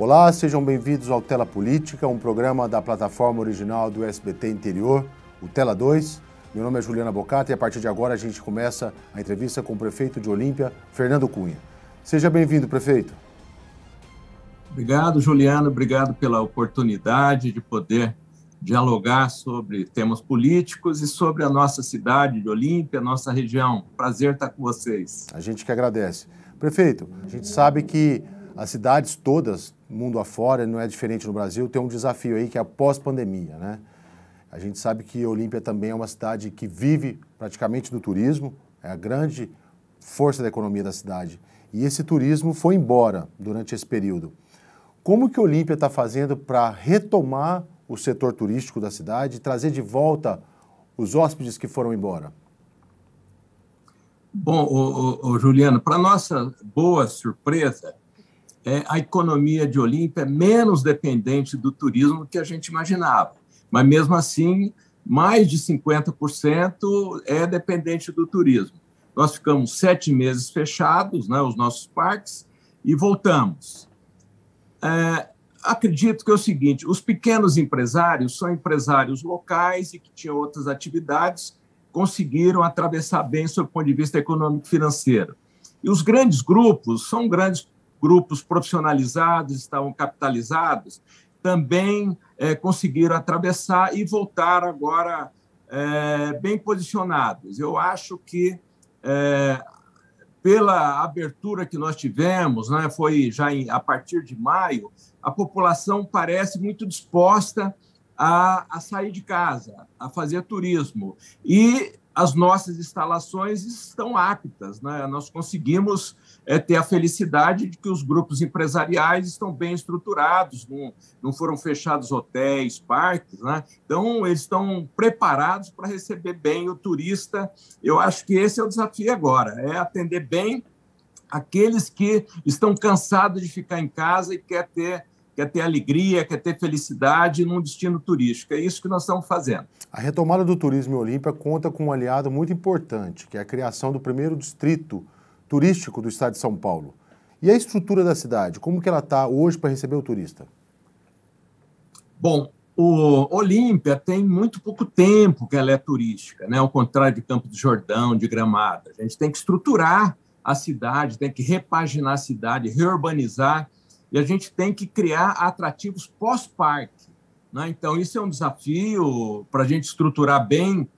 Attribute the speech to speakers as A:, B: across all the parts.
A: Olá, sejam bem-vindos ao Tela Política, um programa da plataforma original do SBT Interior, o Tela 2. Meu nome é Juliana Bocata e a partir de agora a gente começa a entrevista com o prefeito de Olímpia, Fernando Cunha. Seja bem-vindo, prefeito.
B: Obrigado, Juliano. Obrigado pela oportunidade de poder dialogar sobre temas políticos e sobre a nossa cidade de Olímpia, nossa região. Prazer estar com vocês.
A: A gente que agradece. Prefeito, a gente sabe que as cidades todas, mundo afora, não é diferente no Brasil, tem um desafio aí que é a pós-pandemia, né? A gente sabe que Olímpia também é uma cidade que vive praticamente do turismo, é a grande força da economia da cidade. E esse turismo foi embora durante esse período. Como que Olímpia está fazendo para retomar o setor turístico da cidade e trazer de volta os hóspedes que foram embora?
B: Bom, o, Juliano, para nossa boa surpresa, é, a economia de Olímpia é menos dependente do turismo que a gente imaginava. Mas, mesmo assim, mais de 50% é dependente do turismo. Nós ficamos sete meses fechados, né, os nossos parques, e voltamos. É, acredito que é o seguinte: os pequenos empresários são empresários locais e que tinham outras atividades, conseguiram atravessar bem sob o ponto de vista econômico e financeiro. E os grandes grupos são grandes grupos profissionalizados, estavam capitalizados, também é, conseguiram atravessar e voltar agora é, bem posicionados. Eu acho que, é, pela abertura que nós tivemos, né, foi já em, a partir de maio, a população parece muito disposta a, a sair de casa, a fazer turismo. E as nossas instalações estão aptas, né? nós conseguimos é, ter a felicidade de que os grupos empresariais estão bem estruturados, não, não foram fechados hotéis, parques, né? então eles estão preparados para receber bem o turista. Eu acho que esse é o desafio agora, é atender bem aqueles que estão cansados de ficar em casa e quer ter quer ter alegria, quer ter felicidade num destino turístico. É isso que nós estamos fazendo.
A: A retomada do turismo em Olímpia conta com um aliado muito importante, que é a criação do primeiro distrito turístico do estado de São Paulo. E a estrutura da cidade, como que ela está hoje para receber o turista?
B: Bom, o Olímpia tem muito pouco tempo que ela é turística, né? ao contrário de Campo do Jordão, de Gramada. A gente tem que estruturar a cidade, tem que repaginar a cidade, reurbanizar, e a gente tem que criar atrativos pós-parque. Né? Então, isso é um desafio para a gente estruturar bem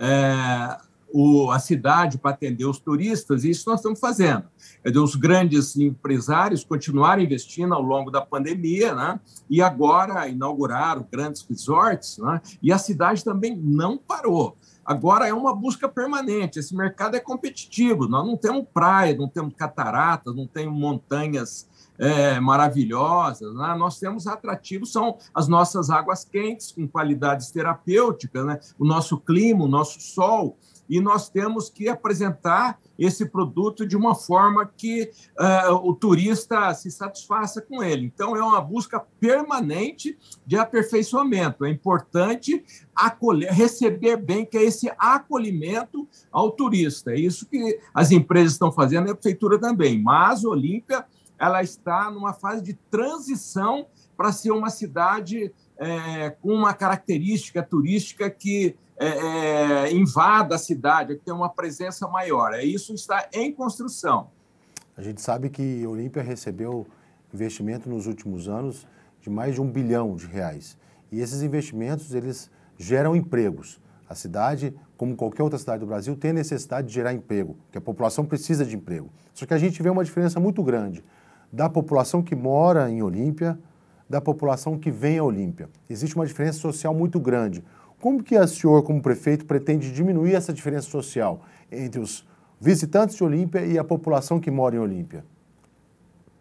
B: é, o, a cidade para atender os turistas, e isso nós estamos fazendo. É os grandes empresários continuaram investindo ao longo da pandemia, né? e agora inauguraram grandes resorts, né? e a cidade também não parou. Agora é uma busca permanente, esse mercado é competitivo, nós não temos praia, não temos cataratas, não temos montanhas é, maravilhosas. Né? Nós temos atrativos, são as nossas águas quentes, com qualidades terapêuticas, né? o nosso clima, o nosso sol e nós temos que apresentar esse produto de uma forma que uh, o turista se satisfaça com ele. Então, é uma busca permanente de aperfeiçoamento. É importante acolher, receber bem, que é esse acolhimento ao turista. É isso que as empresas estão fazendo e a prefeitura também. Mas Olímpia ela está numa fase de transição para ser uma cidade é, com uma característica turística que é, é, invada a cidade, que tem uma presença maior. É isso está em construção.
A: A gente sabe que Olímpia recebeu investimento nos últimos anos de mais de um bilhão de reais. E esses investimentos eles geram empregos. A cidade, como qualquer outra cidade do Brasil, tem necessidade de gerar emprego, que a população precisa de emprego. Só que a gente vê uma diferença muito grande da população que mora em Olímpia, da população que vem a Olímpia. Existe uma diferença social muito grande. Como que o senhor, como prefeito, pretende diminuir essa diferença social entre os visitantes de Olímpia e a população que mora em Olímpia?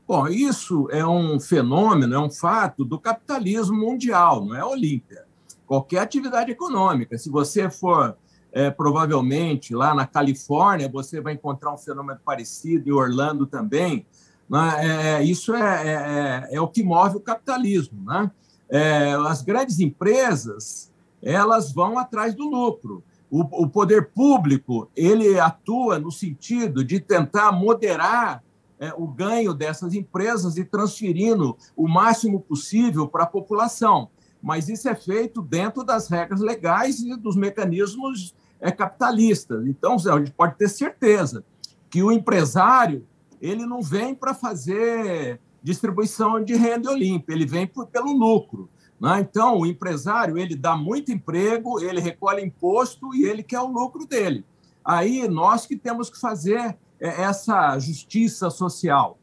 B: Bom, isso é um fenômeno, é um fato do capitalismo mundial, não é Olímpia. Qualquer atividade econômica, se você for é, provavelmente lá na Califórnia, você vai encontrar um fenômeno parecido, em Orlando também. Né? É, isso é, é, é, é, o que move o capitalismo. Né? É, as grandes empresas elas vão atrás do lucro. O, o poder público ele atua no sentido de tentar moderar é, o ganho dessas empresas e transferindo o máximo possível para a população. Mas isso é feito dentro das regras legais e dos mecanismos é, capitalistas. Então, a gente pode ter certeza que o empresário ele não vem para fazer distribuição de renda olímpica, ele vem por, pelo lucro. Né? Então, o empresário ele dá muito emprego, ele recolhe imposto e ele quer o lucro dele. Aí nós que temos que fazer é, essa justiça social,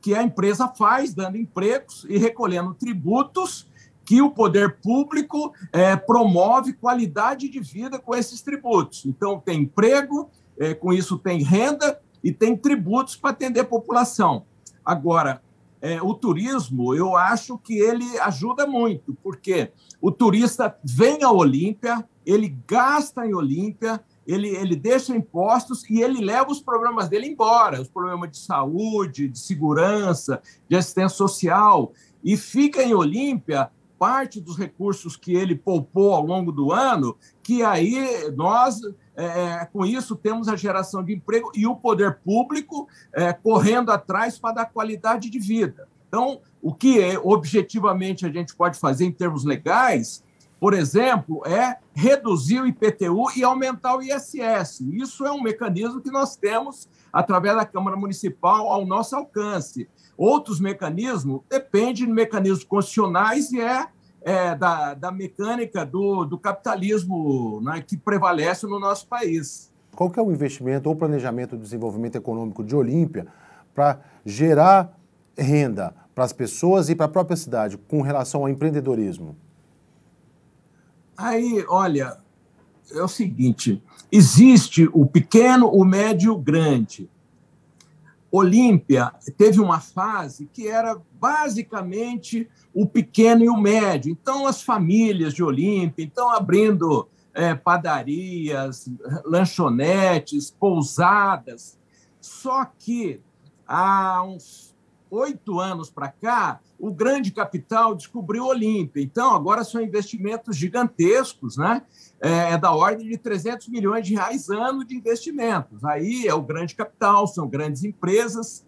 B: que a empresa faz, dando empregos e recolhendo tributos que o poder público é, promove qualidade de vida com esses tributos. Então, tem emprego, é, com isso tem renda e tem tributos para atender a população. Agora, é, o turismo, eu acho que ele ajuda muito, porque o turista vem à Olímpia, ele gasta em Olímpia, ele, ele deixa impostos e ele leva os problemas dele embora, os problemas de saúde, de segurança, de assistência social, e fica em Olímpia parte dos recursos que ele poupou ao longo do ano, que aí nós, é, com isso, temos a geração de emprego e o poder público é, correndo atrás para dar qualidade de vida. Então, o que é, objetivamente a gente pode fazer em termos legais, por exemplo, é reduzir o IPTU e aumentar o ISS. Isso é um mecanismo que nós temos através da Câmara Municipal ao nosso alcance. Outros mecanismos dependem de mecanismos constitucionais e é, é da, da mecânica do, do capitalismo né, que prevalece no nosso país.
A: Qual que é o investimento ou planejamento de desenvolvimento econômico de Olímpia para gerar renda para as pessoas e para a própria cidade com relação ao empreendedorismo?
B: Aí, olha, é o seguinte: existe o pequeno, o médio e o grande. Olímpia teve uma fase que era basicamente o pequeno e o médio. Então, as famílias de Olímpia estão abrindo é, padarias, lanchonetes, pousadas. Só que há uns oito anos para cá, o grande capital descobriu Olímpia. Então, agora são investimentos gigantescos, né? É, é da ordem de 300 milhões de reais ano de investimentos. Aí é o grande capital, são grandes empresas.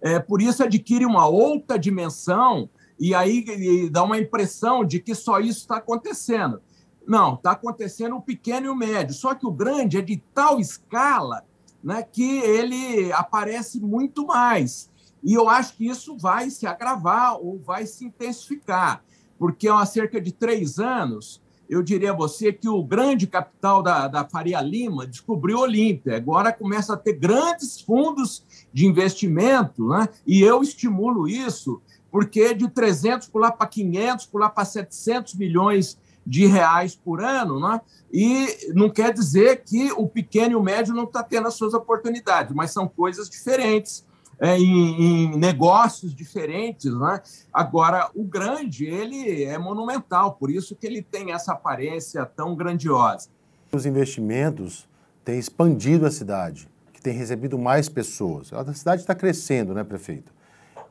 B: É, por isso adquire uma outra dimensão e aí e dá uma impressão de que só isso está acontecendo. Não, está acontecendo o pequeno e o médio. Só que o grande é de tal escala né, que ele aparece muito mais. E eu acho que isso vai se agravar ou vai se intensificar, porque há cerca de três anos, eu diria a você que o grande capital da, da Faria Lima descobriu Olímpia. Agora começa a ter grandes fundos de investimento, né? e eu estimulo isso, porque de 300 pular para 500, pular para 700 milhões de reais por ano, né? e não quer dizer que o pequeno e o médio não está tendo as suas oportunidades, mas são coisas diferentes é, em, em, negócios diferentes, né? Agora, o grande, ele é monumental, por isso que ele tem essa aparência tão grandiosa.
A: Os investimentos têm expandido a cidade, que tem recebido mais pessoas. A cidade está crescendo, né, prefeito?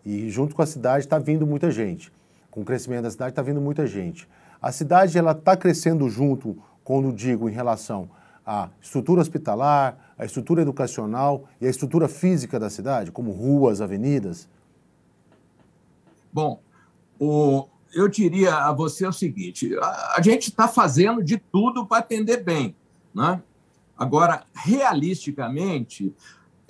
A: E junto com a cidade está vindo muita gente. Com o crescimento da cidade está vindo muita gente. A cidade ela está crescendo junto, quando digo em relação a estrutura hospitalar, a estrutura educacional e a estrutura física da cidade, como ruas, avenidas?
B: Bom, o, eu diria a você o seguinte: a, a gente está fazendo de tudo para atender bem. Né? Agora, realisticamente,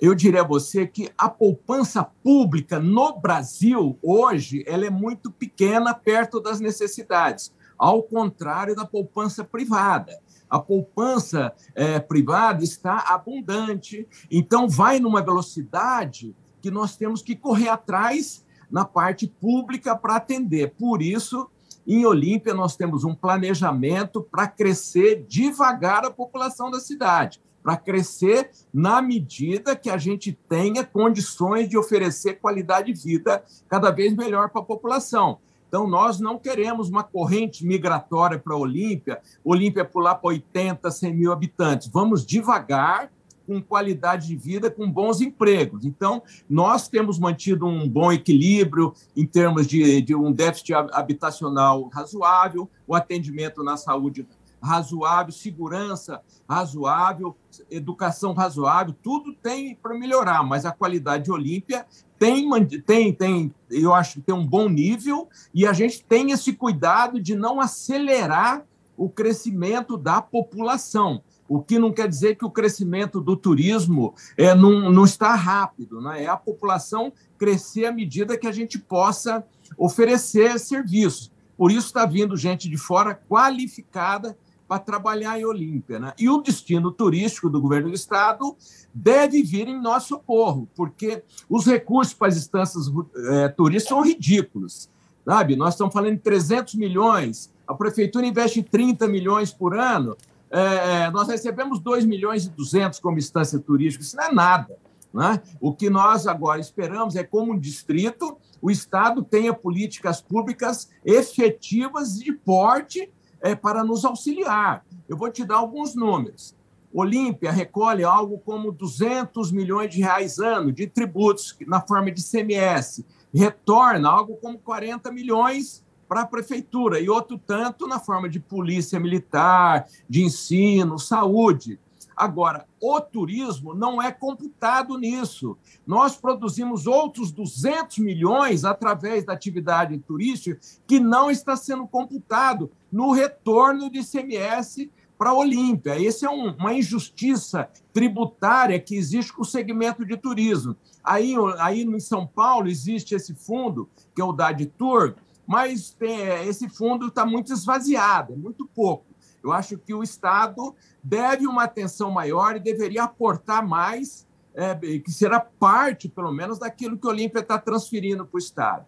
B: eu diria a você que a poupança pública no Brasil, hoje, ela é muito pequena perto das necessidades, ao contrário da poupança privada a poupança é, privada está abundante, então vai numa velocidade que nós temos que correr atrás na parte pública para atender. Por isso, em Olímpia, nós temos um planejamento para crescer devagar a população da cidade, para crescer na medida que a gente tenha condições de oferecer qualidade de vida cada vez melhor para a população. Então, nós não queremos uma corrente migratória para a Olímpia, Olímpia pular para 80, 100 mil habitantes. Vamos devagar, com qualidade de vida, com bons empregos. Então, nós temos mantido um bom equilíbrio em termos de, de um déficit habitacional razoável, o atendimento na saúde razoável, segurança razoável, educação razoável, tudo tem para melhorar, mas a qualidade de Olímpia tem, tem, tem, eu acho que tem um bom nível e a gente tem esse cuidado de não acelerar o crescimento da população. O que não quer dizer que o crescimento do turismo é, não, não está rápido, né? é a população crescer à medida que a gente possa oferecer serviços. Por isso está vindo gente de fora qualificada para trabalhar em Olímpia. Né? E o destino turístico do governo do Estado deve vir em nosso socorro, porque os recursos para as instâncias é, turísticas são ridículos. Sabe? Nós estamos falando de 300 milhões, a prefeitura investe 30 milhões por ano, é, nós recebemos 2 milhões e 200 como instância turística, isso não é nada. Né? O que nós agora esperamos é, como um distrito, o Estado tenha políticas públicas efetivas de porte é, para nos auxiliar. Eu vou te dar alguns números. Olímpia recolhe algo como 200 milhões de reais ano de tributos na forma de CMS, retorna algo como 40 milhões para a prefeitura e outro tanto na forma de polícia militar, de ensino, saúde. Agora, o turismo não é computado nisso. Nós produzimos outros 200 milhões através da atividade turística que não está sendo computado no retorno de ICMS para a Olímpia. Essa é um, uma injustiça tributária que existe com o segmento de turismo. Aí, aí em São Paulo existe esse fundo, que é o DADTUR, mas tem, esse fundo está muito esvaziado, é muito pouco. Eu acho que o Estado deve uma atenção maior e deveria aportar mais, é, que será parte, pelo menos, daquilo que o Olímpia está transferindo para o Estado.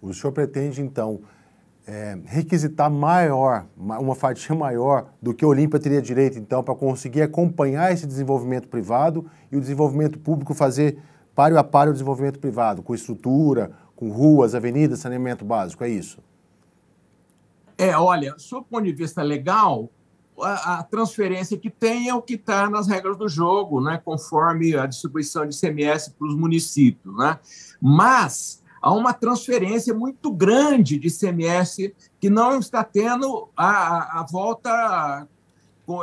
A: O senhor pretende, então, é, requisitar maior, uma fatia maior do que o Olímpia teria direito, então, para conseguir acompanhar esse desenvolvimento privado e o desenvolvimento público fazer páreo a páreo o desenvolvimento privado, com estrutura, com ruas, avenidas, saneamento básico, é isso?
B: É, olha, sob o ponto de vista legal, a, a transferência que tem é o que está nas regras do jogo, né, conforme a distribuição de CMS para os municípios. Né? Mas há uma transferência muito grande de CMS que não está tendo a, a volta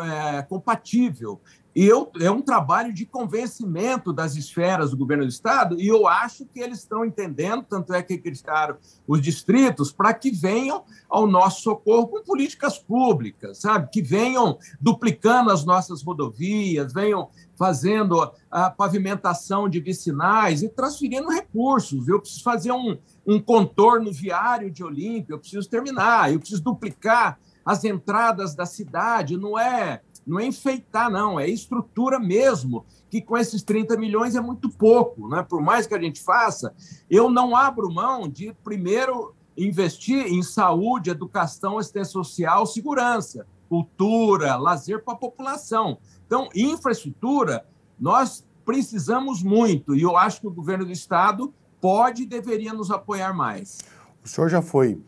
B: é, compatível. E eu, é um trabalho de convencimento das esferas do governo do Estado, e eu acho que eles estão entendendo, tanto é que criticaram os distritos, para que venham ao nosso socorro com políticas públicas, sabe? Que venham duplicando as nossas rodovias, venham fazendo a pavimentação de vicinais e transferindo recursos. Eu preciso fazer um, um contorno viário de Olímpia, eu preciso terminar, eu preciso duplicar as entradas da cidade, não é não é enfeitar, não, é estrutura mesmo, que com esses 30 milhões é muito pouco. Né? Por mais que a gente faça, eu não abro mão de, primeiro, investir em saúde, educação, assistência social, segurança, cultura, lazer para a população. Então, infraestrutura, nós precisamos muito, e eu acho que o governo do Estado pode e deveria nos apoiar mais.
A: O senhor já foi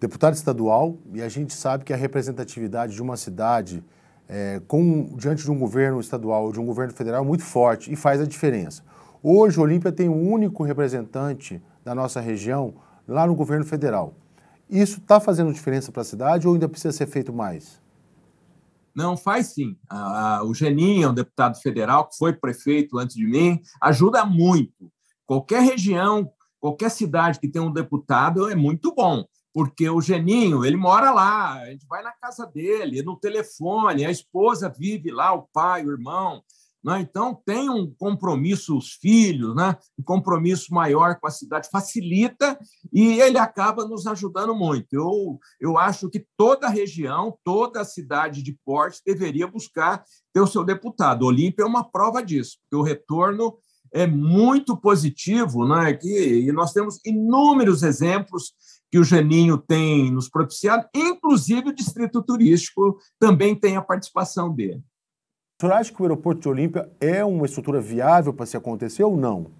A: deputado estadual e a gente sabe que a representatividade de uma cidade é, com, diante de um governo estadual de um governo federal muito forte e faz a diferença. Hoje, Olímpia tem um único representante da nossa região lá no governo federal. Isso está fazendo diferença para a cidade ou ainda precisa ser feito mais?
B: Não, faz sim. O Geninho, um deputado federal que foi prefeito antes de mim, ajuda muito. Qualquer região, qualquer cidade que tem um deputado é muito bom porque o Geninho, ele mora lá, a gente vai na casa dele, no telefone, a esposa vive lá, o pai, o irmão. Né? Então, tem um compromisso, os filhos, né? um compromisso maior com a cidade, facilita e ele acaba nos ajudando muito. Eu, eu acho que toda região, toda cidade de porte deveria buscar ter o seu deputado. Olímpia é uma prova disso, porque o retorno é muito positivo, né? e nós temos inúmeros exemplos que o Geninho tem nos propiciado, inclusive o Distrito Turístico também tem a participação dele.
A: O senhor acha que o aeroporto de Olímpia é uma estrutura viável para se acontecer ou não?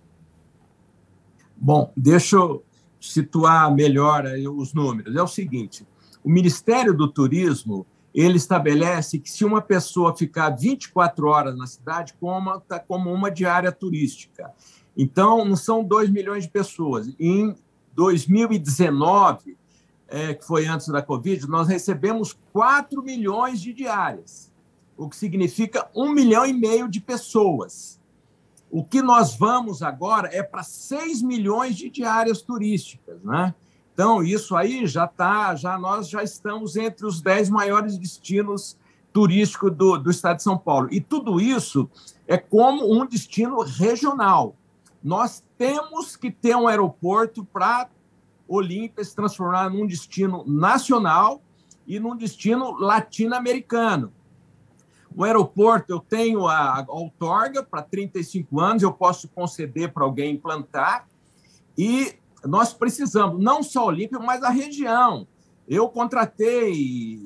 B: Bom, deixa eu situar melhor os números. É o seguinte, o Ministério do Turismo ele estabelece que se uma pessoa ficar 24 horas na cidade, conta como uma diária turística. Então, não são 2 milhões de pessoas. Em 2019, é, que foi antes da Covid, nós recebemos 4 milhões de diárias, o que significa um milhão e meio de pessoas. O que nós vamos agora é para 6 milhões de diárias turísticas, né? Então, isso aí já está, já nós já estamos entre os 10 maiores destinos turísticos do, do estado de São Paulo. E tudo isso é como um destino regional. Nós temos que ter um aeroporto para Olímpia se transformar num destino nacional e num destino latino-americano. O aeroporto, eu tenho a, outorga para 35 anos, eu posso conceder para alguém implantar, e nós precisamos, não só Olímpia, mas a região. Eu contratei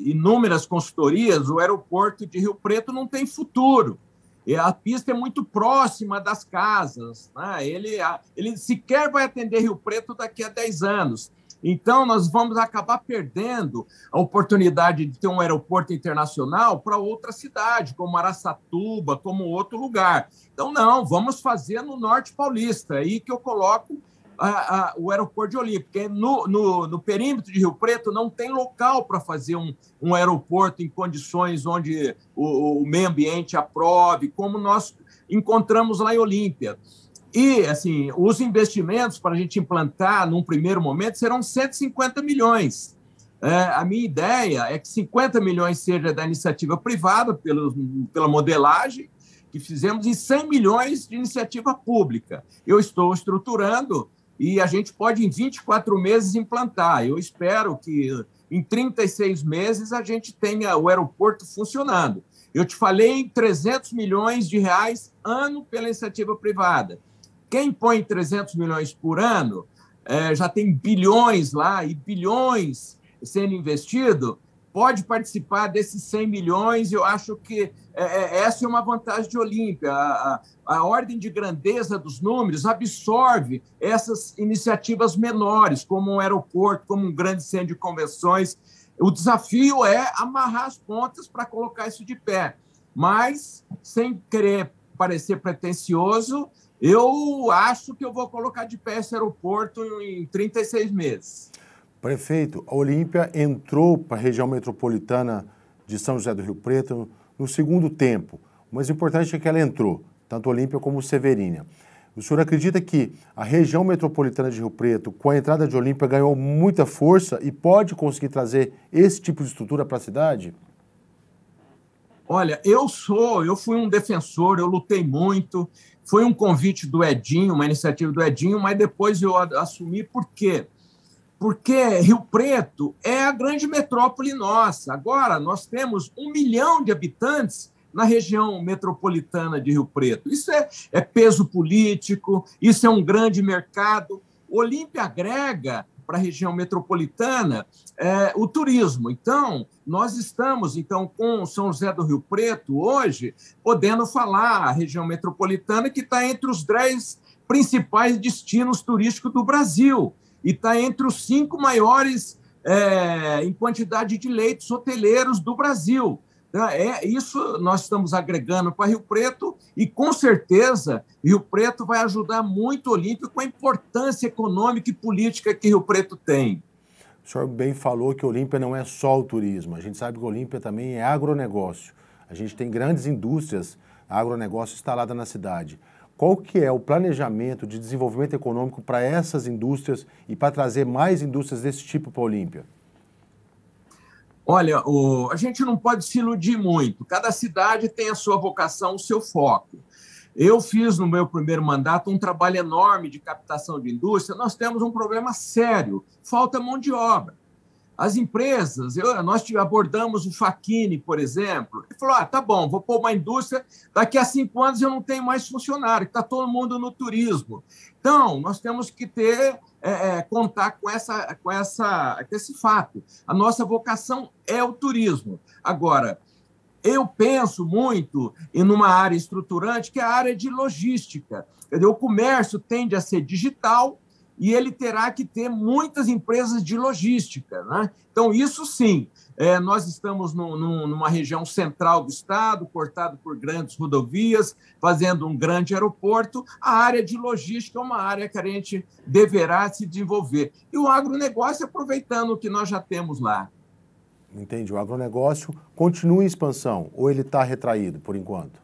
B: inúmeras consultorias, o aeroporto de Rio Preto não tem futuro. A pista é muito próxima das casas, né? ele, ele sequer vai atender Rio Preto daqui a 10 anos. Então, nós vamos acabar perdendo a oportunidade de ter um aeroporto internacional para outra cidade, como Araçatuba, como outro lugar. Então, não, vamos fazer no Norte Paulista, é aí que eu coloco a, a, o aeroporto de Olímpia, porque no, no, no, perímetro de Rio Preto não tem local para fazer um, um aeroporto em condições onde o, o meio ambiente aprove, como nós encontramos lá em Olímpia. E, assim, os investimentos para a gente implantar num primeiro momento serão 150 milhões. É, a minha ideia é que 50 milhões seja da iniciativa privada, pelo, pela modelagem que fizemos, e 100 milhões de iniciativa pública. Eu estou estruturando e a gente pode, em 24 meses, implantar. Eu espero que em 36 meses a gente tenha o aeroporto funcionando. Eu te falei em 300 milhões de reais ano pela iniciativa privada. Quem põe 300 milhões por ano é, já tem bilhões lá e bilhões sendo investido, pode participar desses 100 milhões. Eu acho que é, é, essa é uma vantagem de Olímpia. A, a, a, ordem de grandeza dos números absorve essas iniciativas menores, como um aeroporto, como um grande centro de convenções. O desafio é amarrar as pontas para colocar isso de pé, mas sem querer parecer pretencioso, eu acho que eu vou colocar de pé esse aeroporto em 36 meses.
A: Prefeito, a Olímpia entrou para a região metropolitana de São José do Rio Preto no segundo tempo. O mais importante é que ela entrou, tanto Olímpia como Severina. O senhor acredita que a região metropolitana de Rio Preto, com a entrada de Olímpia, ganhou muita força e pode conseguir trazer esse tipo de estrutura para a cidade?
B: Olha, eu sou, eu fui um defensor, eu lutei muito, foi um convite do Edinho, uma iniciativa do Edinho, mas depois eu assumi por quê? Porque Rio Preto é a grande metrópole nossa. Agora nós temos um milhão de habitantes na região metropolitana de Rio Preto. Isso é, é peso político, isso é um grande mercado. Olímpia agrega para a região metropolitana é, o turismo. Então, nós estamos então com São José do Rio Preto hoje podendo falar a região metropolitana que está entre os 10 principais destinos turísticos do Brasil e está entre os cinco maiores é, em quantidade de leitos hoteleiros do Brasil. Então, é isso nós estamos agregando para Rio Preto e com certeza Rio Preto vai ajudar muito o com a importância econômica e política que Rio Preto tem.
A: O senhor bem falou que Olímpia não é só o turismo. A gente sabe que Olímpia também é agronegócio. A gente tem grandes indústrias agronegócio instalada na cidade. Qual que é o planejamento de desenvolvimento econômico para essas indústrias e para trazer mais indústrias desse tipo para a Olímpia?
B: Olha, o, a gente não pode se iludir muito. Cada cidade tem a sua vocação, o seu foco. Eu fiz no meu primeiro mandato um trabalho enorme de captação de indústria. Nós temos um problema sério: falta mão de obra. As empresas, eu, nós abordamos o Faquini, por exemplo, ele falou: ah, tá bom, vou pôr uma indústria, daqui a cinco anos eu não tenho mais funcionário, está todo mundo no turismo. Então, nós temos que ter é, é, contar com, essa, com, essa, com esse fato. A nossa vocação é o turismo. Agora, eu penso muito em uma área estruturante que é a área de logística. O comércio tende a ser digital e ele terá que ter muitas empresas de logística. Né? Então, isso sim, É, nós estamos no, no, numa região central do estado, cortado por grandes rodovias, fazendo um grande aeroporto. A área de logística é uma área que a gente deverá se desenvolver. E o agronegócio aproveitando o que nós já temos lá.
A: Entendi. O agronegócio continua em expansão ou ele está retraído por enquanto?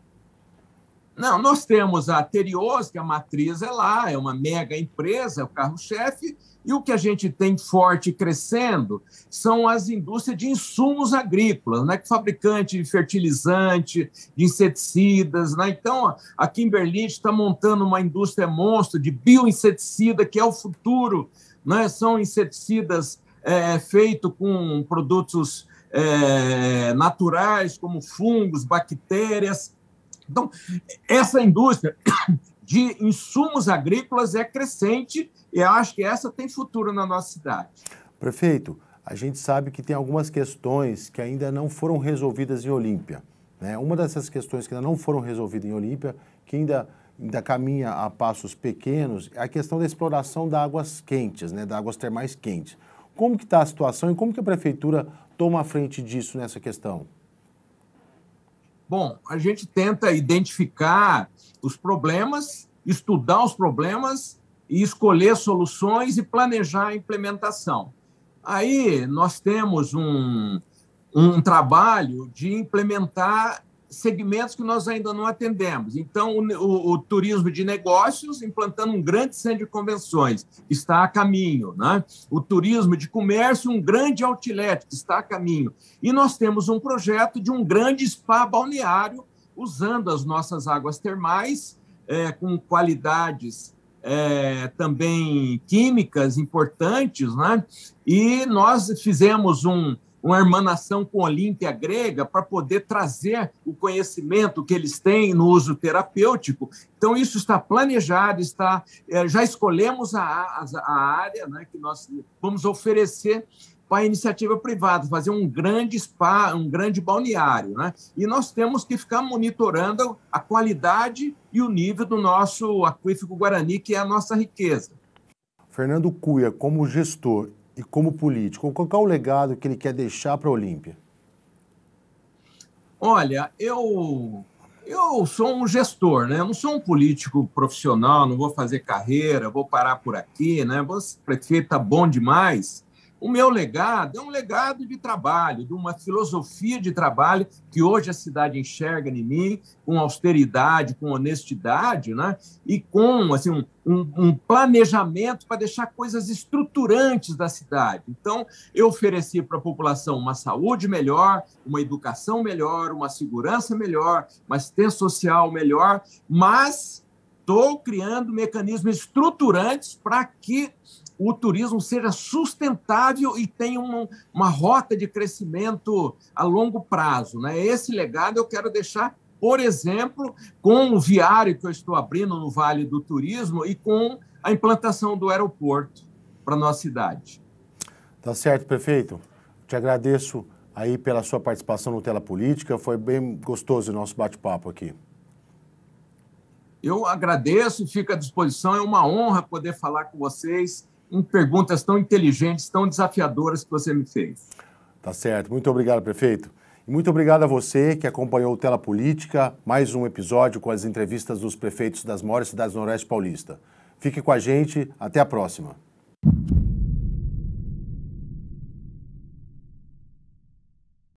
B: Não, nós temos a Terios, que a matriz é lá, é uma mega empresa, é o carro-chefe, e o que a gente tem forte crescendo são as indústrias de insumos agrícolas, né? fabricante de fertilizante, de inseticidas. Né? Então, a Kimberlite está montando uma indústria monstro de bioinseticida, que é o futuro. Né? São inseticidas é, feitos com produtos é, naturais, como fungos, bactérias. Então, essa indústria de insumos agrícolas é crescente e eu acho que essa tem futuro na nossa cidade.
A: Prefeito, a gente sabe que tem algumas questões que ainda não foram resolvidas em Olímpia. Né? Uma dessas questões que ainda não foram resolvidas em Olímpia, que ainda, ainda caminha a passos pequenos, é a questão da exploração das águas quentes, né? das águas termais quentes. Como que está a situação e como que a prefeitura toma a frente disso nessa questão?
B: Bom, a gente tenta identificar os problemas, estudar os problemas e escolher soluções e planejar a implementação. Aí nós temos um, um trabalho de implementar segmentos que nós ainda não atendemos. Então, o, o, o, turismo de negócios, implantando um grande centro de convenções, está a caminho. Né? O turismo de comércio, um grande outlet, está a caminho. E nós temos um projeto de um grande spa balneário, usando as nossas águas termais, é, com qualidades é, também químicas importantes, né? e nós fizemos um, uma hermanação com a Olímpia grega para poder trazer o conhecimento que eles têm no uso terapêutico. Então, isso está planejado, está é, já escolhemos a, a, a área né, que nós vamos oferecer para a iniciativa privada, fazer um grande spa, um grande balneário. Né? E nós temos que ficar monitorando a qualidade e o nível do nosso aquífico Guarani, que é a nossa riqueza.
A: Fernando Cuia, como gestor e como político, qual é o legado que ele quer deixar para a Olímpia?
B: Olha, eu eu sou um gestor, né? Eu não sou um político profissional, não vou fazer carreira, vou parar por aqui, né? Você prefeito tá bom demais. O meu legado é um legado de trabalho, de uma filosofia de trabalho que hoje a cidade enxerga em mim, com austeridade, com honestidade, né? e com assim, um, um, planejamento para deixar coisas estruturantes da cidade. Então, eu ofereci para a população uma saúde melhor, uma educação melhor, uma segurança melhor, uma assistência social melhor, mas estou criando mecanismos estruturantes para que o turismo seja sustentável e tenha uma, uma rota de crescimento a longo prazo. Né? Esse legado eu quero deixar, por exemplo, com o viário que eu estou abrindo no Vale do Turismo e com a implantação do aeroporto para a nossa cidade.
A: Tá certo, prefeito. Te agradeço aí pela sua participação no Tela Política. Foi bem gostoso o nosso bate-papo aqui.
B: Eu agradeço, fico à disposição. É uma honra poder falar com vocês em perguntas tão inteligentes, tão desafiadoras que você me fez.
A: Tá certo. Muito obrigado, prefeito. E muito obrigado a você que acompanhou o Tela Política, mais um episódio com as entrevistas dos prefeitos das maiores cidades do Noroeste Paulista. Fique com a gente, até a próxima.